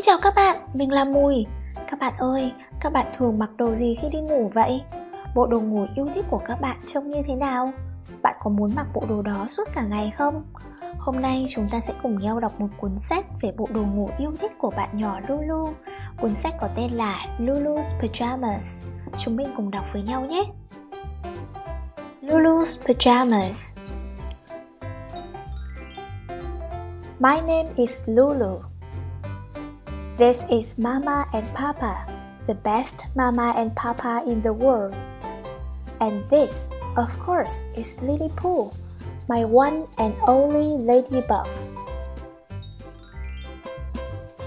Xin chào các bạn, mình là Mùi. Các bạn ơi, các bạn thường mặc đồ gì khi đi ngủ vậy? Bộ đồ ngủ yêu thích của các bạn trông như thế nào? Bạn có muốn mặc bộ đồ đó suốt cả ngày không? Hôm nay chúng ta sẽ cùng nhau đọc một cuốn sách về bộ đồ ngủ yêu thích của bạn nhỏ Lulu. Cuốn sách có tên là Lulu's Pajamas. Chúng mình cùng đọc với nhau nhé. Lulu's Pajamas My name is Lulu. This is Mama and Papa, the best Mama and Papa in the world. And this, of course, is Lily Pooh, my one and only ladybug.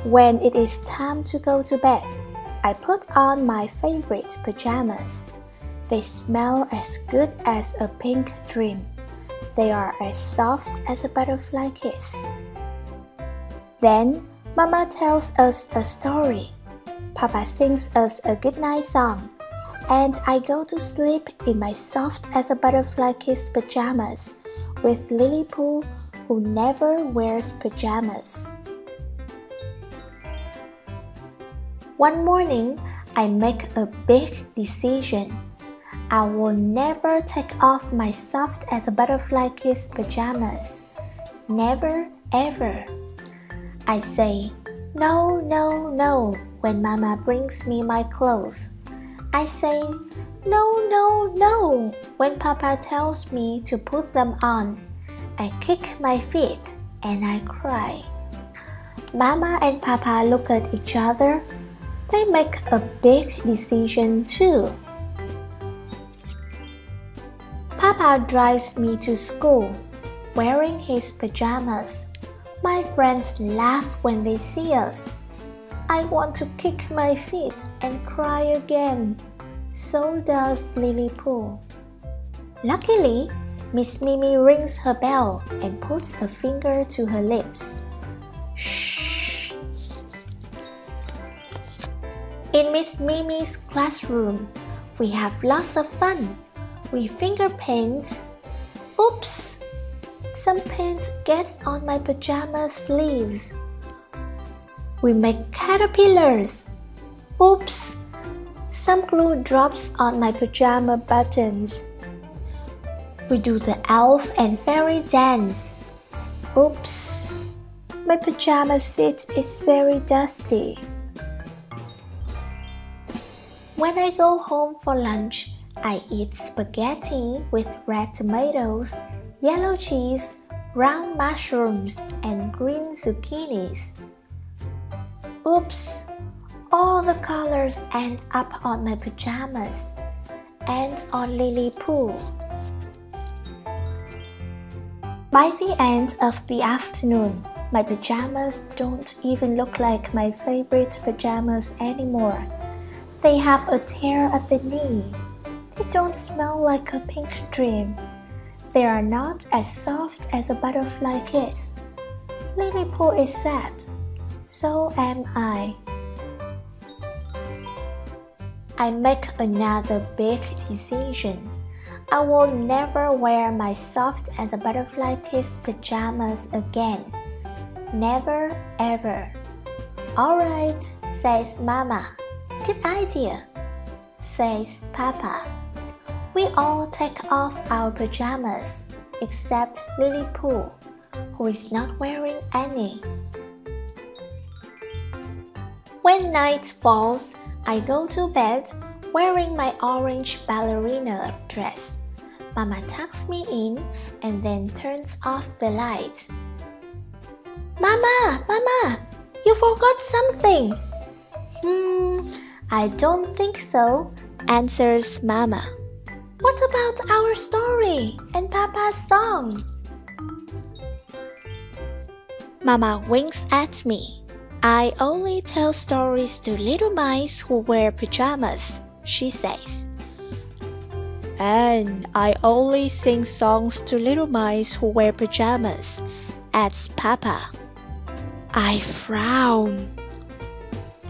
When it is time to go to bed, I put on my favorite pajamas. They smell as good as a pink dream. They are as soft as a butterfly kiss. Then Mama tells us a story. Papa sings us a goodnight song. And I go to sleep in my soft as a butterfly kiss pajamas with Lily Pooh, who never wears pajamas. One morning, I make a big decision. I will never take off my soft as a butterfly kiss pajamas. Never ever. I say, no, no, no, when Mama brings me my clothes. I say, no, no, no, when Papa tells me to put them on. I kick my feet and I cry. Mama and Papa look at each other. They make a big decision too. Papa drives me to school wearing his pajamas. My friends laugh when they see us. I want to kick my feet and cry again. So does Lily Pooh. Luckily, Miss Mimi rings her bell and puts her finger to her lips. Shh. In Miss Mimi's classroom, we have lots of fun. We finger paint. Oops! Some paint gets on my pajama sleeves. We make caterpillars. Oops! Some glue drops on my pajama buttons. We do the elf and fairy dance. Oops! My pajama seat is very dusty. When I go home for lunch, I eat spaghetti with red tomatoes yellow cheese, brown mushrooms, and green zucchinis. Oops! All the colors end up on my pajamas and on Lily Pooh. By the end of the afternoon, my pajamas don't even look like my favorite pajamas anymore. They have a tear at the knee. They don't smell like a pink dream they are not as soft as a butterfly kiss. Lily Pooh is sad. So am I. I make another big decision. I will never wear my soft as a butterfly kiss pajamas again. Never ever. Alright, says Mama. Good idea, says Papa. We all take off our pajamas, except Lily Pooh, who is not wearing any. When night falls, I go to bed wearing my orange ballerina dress. Mama tucks me in and then turns off the light. Mama, Mama, you forgot something. Hmm, I don't think so, answers Mama. What about our story and Papa's song? Mama winks at me. I only tell stories to little mice who wear pajamas, she says. And I only sing songs to little mice who wear pajamas, adds Papa. I frown.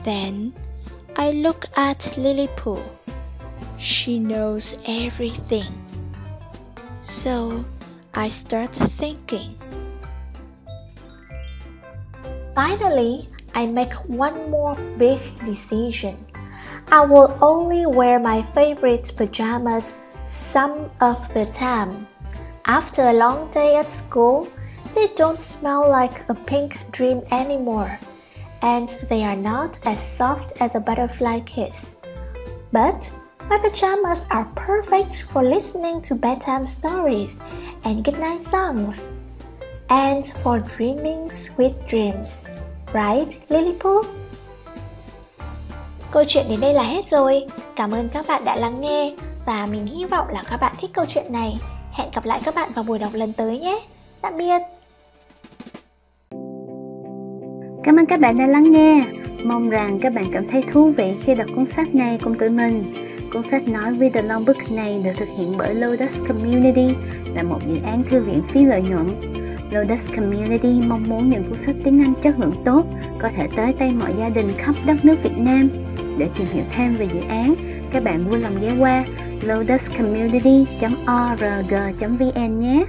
Then I look at Lily Pooh. She knows everything. So I start thinking. Finally, I make one more big decision. I will only wear my favorite pajamas some of the time. After a long day at school, they don't smell like a pink dream anymore, and they are not as soft as a butterfly kiss. But my pajamas are perfect for listening to bedtime stories and goodnight songs, and for dreaming sweet dreams. Right, Lilliput? Câu chuyện đến đây là hết rồi. Cảm ơn các bạn đã lắng nghe và mình hy vọng là các bạn thích câu chuyện này. Hẹn gặp lại các bạn vào buổi đọc lần tới nhé. Tạm biệt. Cảm ơn các bạn đã lắng nghe. Mong rằng các bạn cảm thấy thú vị khi đọc cuốn sách này cùng tụi mình. Cuốn sách nói The Long Book này được thực hiện bởi Lotus Community là một dự án thư viện phi lợi nhuận. Lotus Community mong muốn những cuốn sách tiếng Anh chất lượng tốt có thể tới tay mọi gia đình khắp đất nước Việt Nam. Để tìm hiểu thêm về dự án, các bạn vui lòng ghé qua lotuscommunity.org.vn nhé.